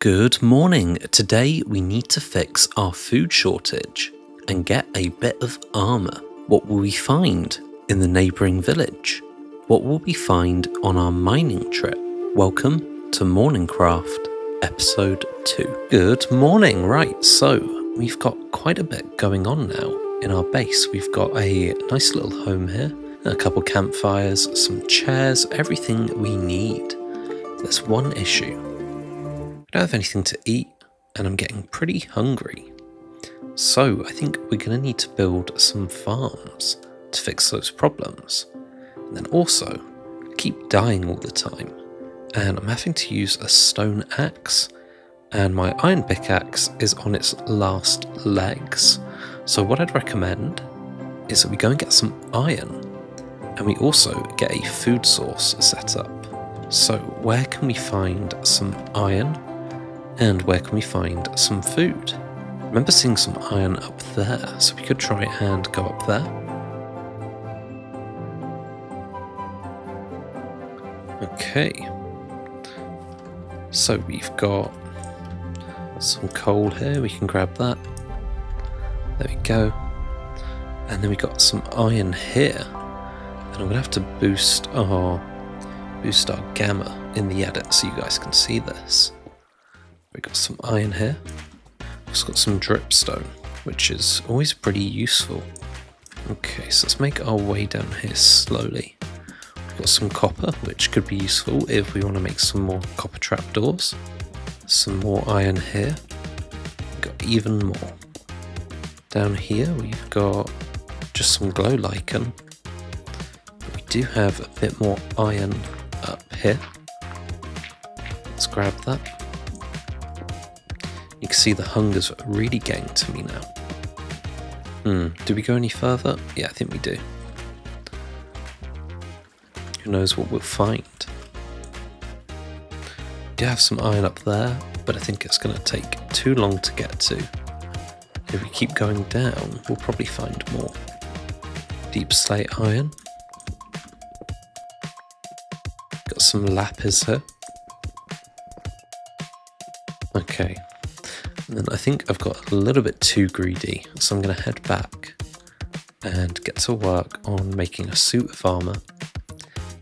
Good morning. Today we need to fix our food shortage and get a bit of armour. What will we find in the neighbouring village? What will we find on our mining trip? Welcome to Morningcraft, episode 2. Good morning. Right, so we've got quite a bit going on now in our base. We've got a nice little home here, a couple campfires, some chairs, everything we need. There's one issue. I don't have anything to eat, and I'm getting pretty hungry. So I think we're going to need to build some farms to fix those problems. And then also, keep dying all the time. And I'm having to use a stone axe, and my iron pickaxe is on its last legs. So what I'd recommend is that we go and get some iron, and we also get a food source set up. So where can we find some iron? And where can we find some food? remember seeing some iron up there, so we could try and go up there. Okay. So we've got some coal here, we can grab that. There we go. And then we got some iron here. And I'm gonna have to boost our boost our gamma in the edit so you guys can see this. We got some iron here. We've got some dripstone, which is always pretty useful. Okay, so let's make our way down here slowly. We've got some copper, which could be useful if we want to make some more copper trapdoors. Some more iron here. We've got even more. Down here we've got just some glow lichen. We do have a bit more iron up here. Let's grab that. You can see the hunger's really getting to me now. Hmm, do we go any further? Yeah, I think we do. Who knows what we'll find? We do have some iron up there, but I think it's going to take too long to get to. If we keep going down, we'll probably find more. Deep slate iron. Got some lapis here. Okay, and I think I've got a little bit too greedy, so I'm going to head back and get to work on making a suit of armor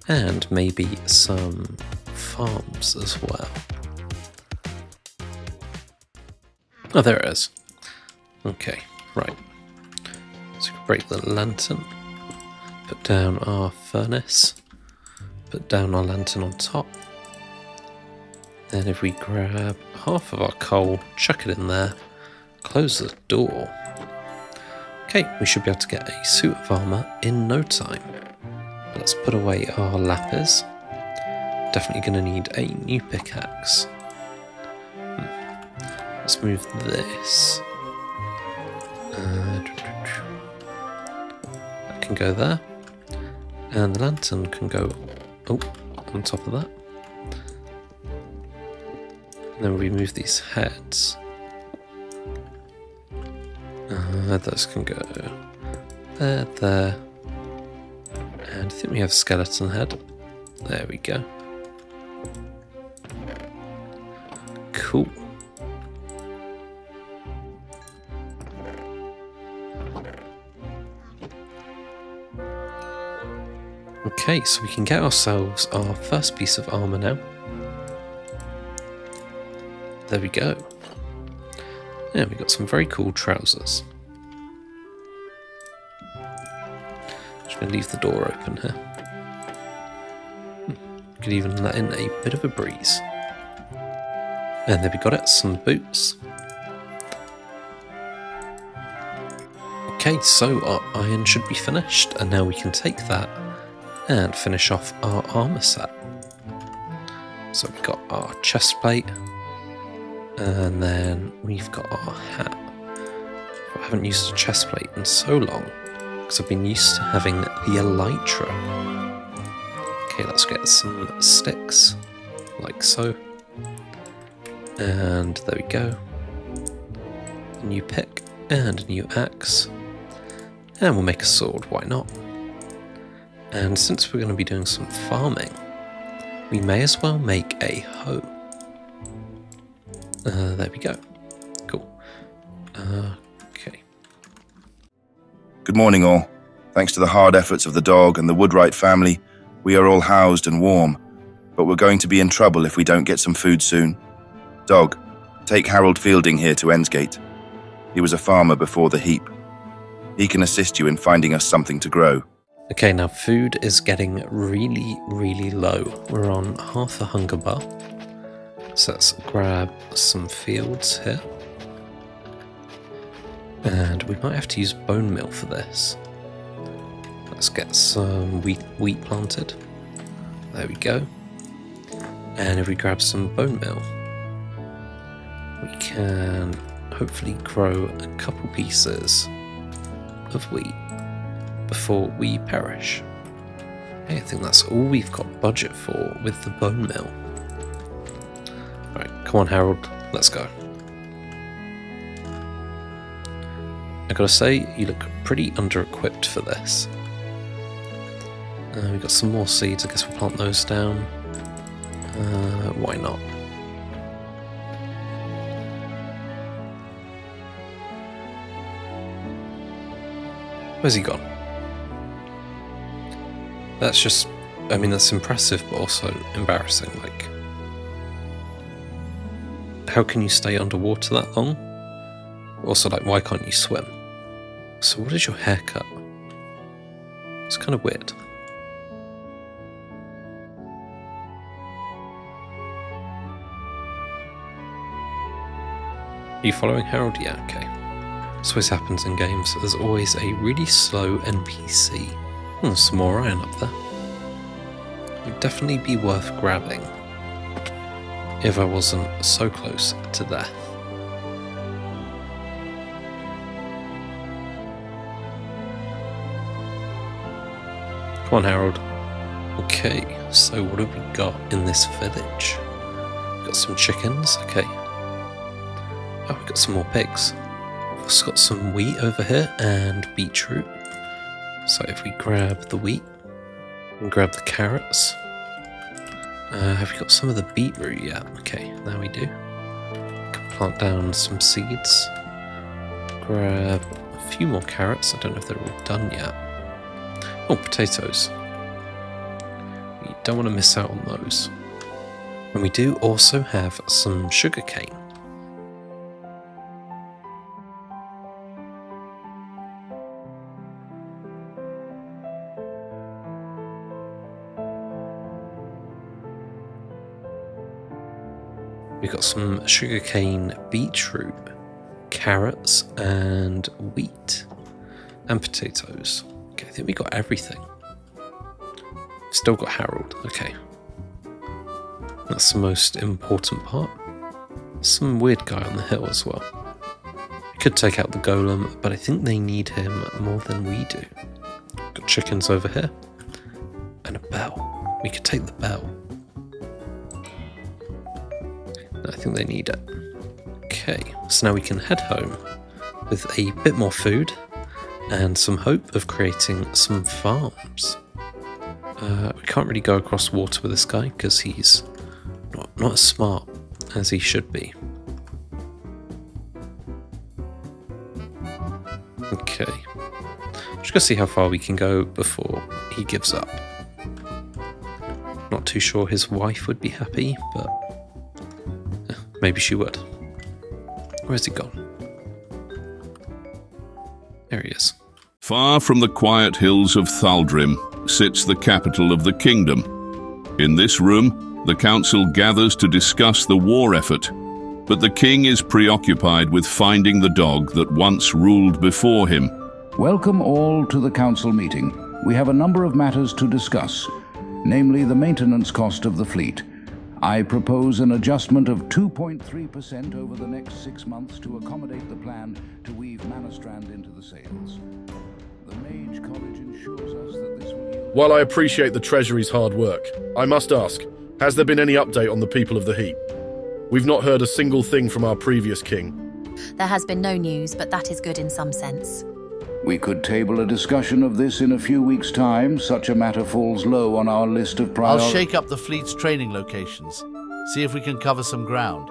and maybe some farms as well. Oh, there it is. Okay, right. So we break the lantern, put down our furnace, put down our lantern on top, then if we grab half of our coal, chuck it in there, close the door. Okay, we should be able to get a suit of armour in no time. Let's put away our lapis. Definitely going to need a new pickaxe. Hmm. Let's move this. Uh, that can go there. And the lantern can go oh, on top of that. And then we move these heads. Uh, those can go there, there. And I think we have skeleton head. There we go. Cool. Okay, so we can get ourselves our first piece of armor now. There we go. Yeah, we got some very cool trousers. Just gonna leave the door open here. Hmm. Could even let in a bit of a breeze. And there we got it, some boots. Okay, so our iron should be finished, and now we can take that and finish off our armor set. So we've got our chest plate, and then we've got our hat. I haven't used a chest plate in so long because I've been used to having the elytra. Okay, let's get some sticks, like so. And there we go. A new pick and a new axe. And we'll make a sword, why not? And since we're going to be doing some farming, we may as well make a hoe. Uh, there we go. Cool. Uh, okay. Good morning, all. Thanks to the hard efforts of the dog and the Woodwright family, we are all housed and warm. But we're going to be in trouble if we don't get some food soon. Dog, take Harold Fielding here to Ensgate. He was a farmer before the heap. He can assist you in finding us something to grow. Okay, now food is getting really, really low. We're on half a hunger bar. So let's grab some fields here. And we might have to use bone meal for this. Let's get some wheat, wheat planted. There we go. And if we grab some bone meal, we can hopefully grow a couple pieces of wheat before we perish. I think that's all we've got budget for with the bone meal. Alright, come on Harold, let's go. I gotta say, you look pretty under-equipped for this. Uh, we've got some more seeds, I guess we'll plant those down. Uh, why not? Where's he gone? That's just, I mean, that's impressive, but also embarrassing. Like, how can you stay underwater that long? Also, like, why can't you swim? So, what is your haircut? It's kind of weird. Are you following Harold? Yeah, okay. This always happens in games. There's always a really slow NPC. Hmm, some more iron up there. It'd definitely be worth grabbing if I wasn't so close to death. Come on, Harold. Okay, so what have we got in this village? Got some chickens, okay. Oh, we've got some more pigs. We've also got some wheat over here and beetroot. So if we grab the wheat and grab the carrots. Uh, have we got some of the beetroot yet? Okay, now we do. Can plant down some seeds. Grab a few more carrots. I don't know if they're all done yet. Oh, potatoes. We don't want to miss out on those. And we do also have some sugarcane. We've got some sugarcane, beetroot, carrots, and wheat, and potatoes. Okay, I think we got everything. Still got Harold. Okay. That's the most important part. Some weird guy on the hill as well. We could take out the golem, but I think they need him more than we do. Got chickens over here. And a bell. We could take the bell. I think they need it. Okay, so now we can head home with a bit more food and some hope of creating some farms. Uh, we can't really go across water with this guy because he's not, not as smart as he should be. Okay. Just gonna see how far we can go before he gives up. Not too sure his wife would be happy, but Maybe she would. Where's he gone? There he is. Far from the quiet hills of Thaldrim sits the capital of the kingdom. In this room, the council gathers to discuss the war effort, but the king is preoccupied with finding the dog that once ruled before him. Welcome all to the council meeting. We have a number of matters to discuss, namely the maintenance cost of the fleet, I propose an adjustment of 2.3% over the next six months to accommodate the plan to weave Manastrand into the sails. The Mage College ensures us that this will yield... While I appreciate the Treasury's hard work, I must ask, has there been any update on the people of the Heap? We've not heard a single thing from our previous king. There has been no news, but that is good in some sense. We could table a discussion of this in a few weeks' time. Such a matter falls low on our list of priorities. I'll shake up the fleet's training locations, see if we can cover some ground.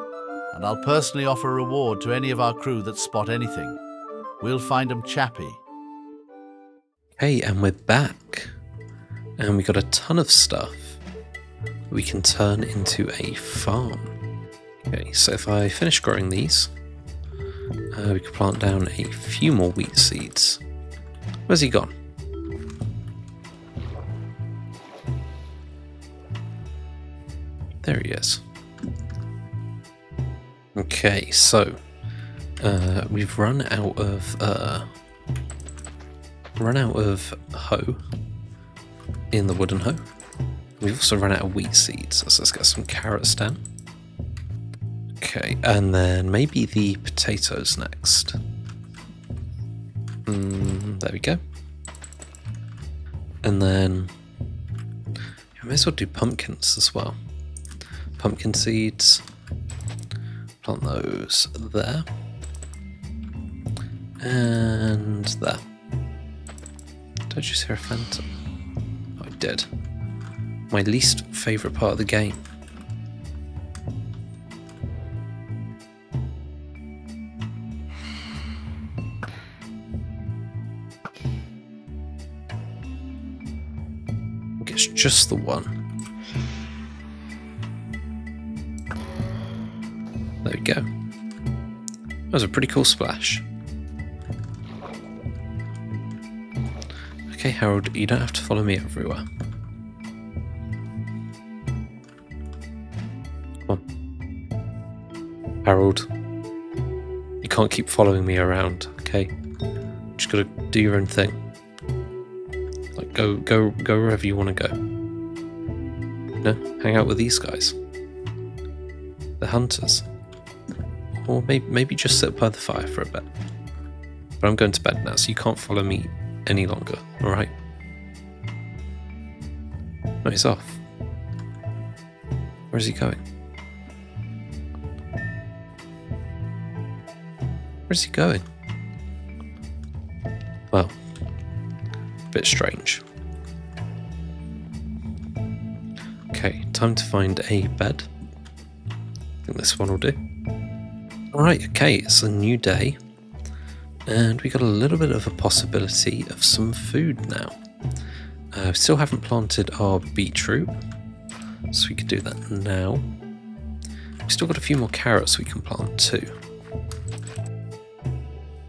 and I'll personally offer a reward to any of our crew that spot anything. We'll find 'em chappy. Hey, and we're back. And we got a ton of stuff we can turn into a farm. Okay, so if I finish growing these, uh, we can plant down a few more wheat seeds. Where's he gone? There he is. Okay, so uh, we've run out of uh, run out of hoe in the wooden hoe. We've also run out of wheat seeds, so let's get some carrots down. Okay, and then maybe the potatoes next. Mm, there we go. And then I may as well do pumpkins as well. Pumpkin seeds. Plant those there. And there. Did I just hear a phantom? Oh, I did. My least favourite part of the game. Just the one. There we go. That was a pretty cool splash. Okay, Harold, you don't have to follow me everywhere. Come on. Harold, you can't keep following me around, okay? Just gotta do your own thing. Go, go, go wherever you want to go. No, hang out with these guys. The hunters. Or maybe, maybe just sit by the fire for a bit. But I'm going to bed now, so you can't follow me any longer, alright? No, he's off. Where's he going? Where's he going? Well, a bit strange. Time to find a bed. I think this one will do. Alright, okay, it's a new day. And we got a little bit of a possibility of some food now. Uh, still haven't planted our beetroot, so we could do that now. We've still got a few more carrots we can plant too.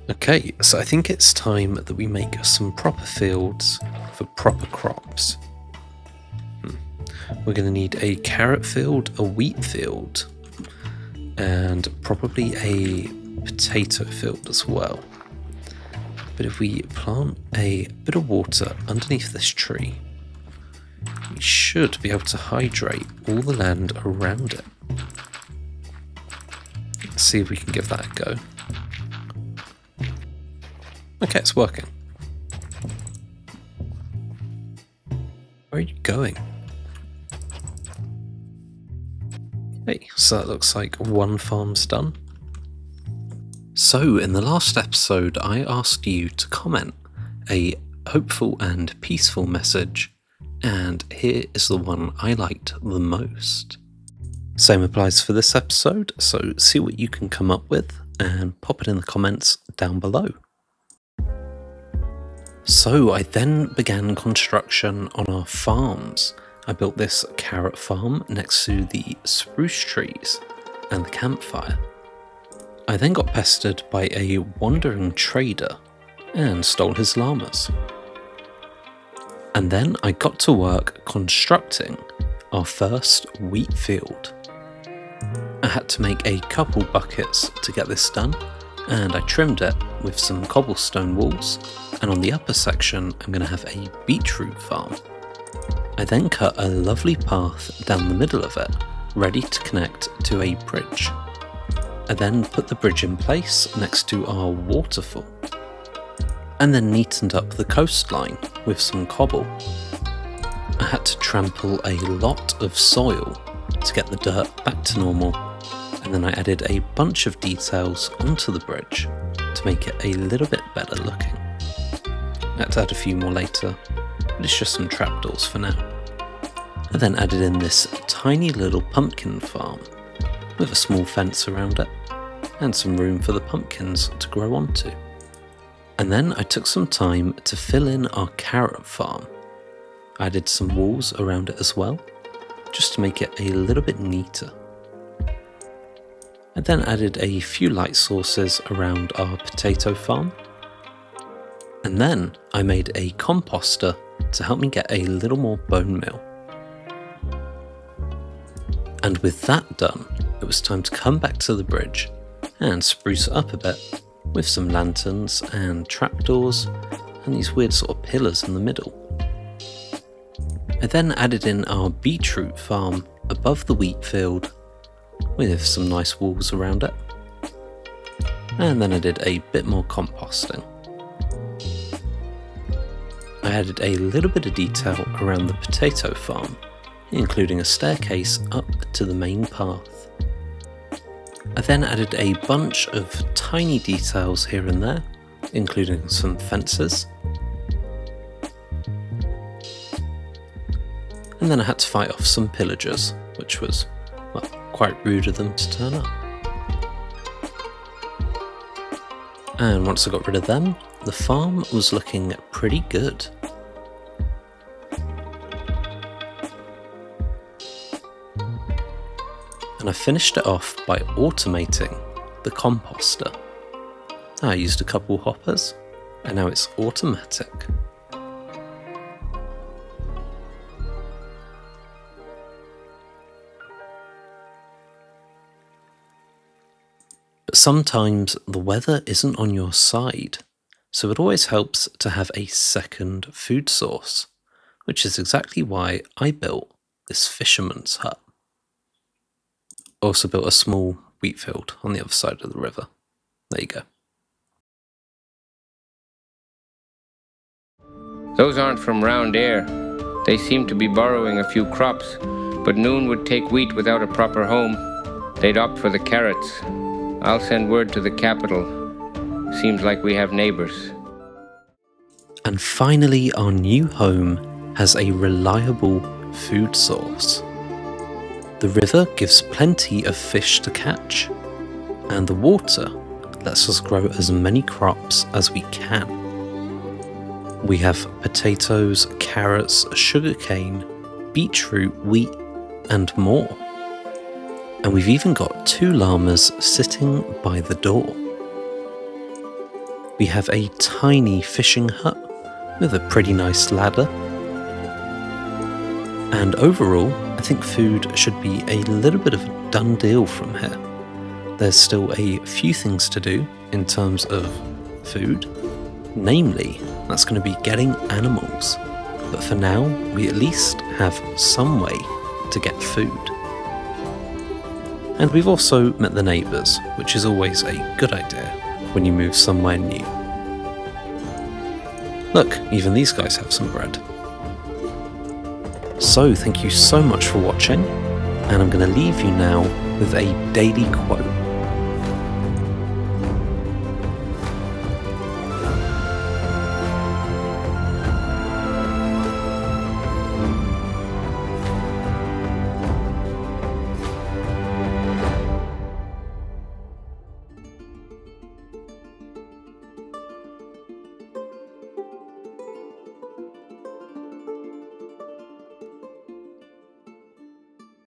Okay, so I think it's time that we make some proper fields for proper crops. We're going to need a carrot field, a wheat field, and probably a potato field as well. But if we plant a bit of water underneath this tree, we should be able to hydrate all the land around it. Let's see if we can give that a go. Okay, it's working. Where are you going? Hey, so that looks like one farm's done. So, in the last episode, I asked you to comment a hopeful and peaceful message, and here is the one I liked the most. Same applies for this episode, so see what you can come up with and pop it in the comments down below. So I then began construction on our farms. I built this carrot farm next to the spruce trees and the campfire. I then got pestered by a wandering trader and stole his llamas. And then I got to work constructing our first wheat field. I had to make a couple buckets to get this done, and I trimmed it with some cobblestone walls, and on the upper section I'm going to have a beetroot farm. I then cut a lovely path down the middle of it, ready to connect to a bridge. I then put the bridge in place next to our waterfall, and then neatened up the coastline with some cobble. I had to trample a lot of soil to get the dirt back to normal, and then I added a bunch of details onto the bridge to make it a little bit better looking. To add a few more later, it's just some trapdoors for now. I then added in this tiny little pumpkin farm, with a small fence around it and some room for the pumpkins to grow onto. And then I took some time to fill in our carrot farm. I added some walls around it as well, just to make it a little bit neater. I then added a few light sources around our potato farm. And then I made a composter to help me get a little more bone meal. And with that done, it was time to come back to the bridge and spruce up a bit with some lanterns and trapdoors and these weird sort of pillars in the middle. I then added in our beetroot farm above the wheat field with some nice walls around it. And then I did a bit more composting. I added a little bit of detail around the potato farm, including a staircase up to the main path. I then added a bunch of tiny details here and there, including some fences. And then I had to fight off some pillagers, which was, well, quite rude of them to turn up. And once I got rid of them, the farm was looking pretty good. And I finished it off by automating the composter. I used a couple hoppers, and now it's automatic. But sometimes the weather isn't on your side, so it always helps to have a second food source, which is exactly why I built this fisherman's hut. Also built a small wheat field on the other side of the river. There you go. Those aren't from round air. They seem to be borrowing a few crops, but Noon would take wheat without a proper home. They'd opt for the carrots. I'll send word to the capital. Seems like we have neighbors. And finally, our new home has a reliable food source. The river gives plenty of fish to catch, and the water lets us grow as many crops as we can. We have potatoes, carrots, sugarcane, beetroot, wheat, and more. And we've even got two llamas sitting by the door. We have a tiny fishing hut with a pretty nice ladder. And overall, I think food should be a little bit of a done deal from here. There's still a few things to do in terms of food, namely, that's going to be getting animals. But for now, we at least have some way to get food. And we've also met the neighbours, which is always a good idea when you move somewhere new. Look, even these guys have some bread. So, thank you so much for watching, and I'm going to leave you now with a daily quote.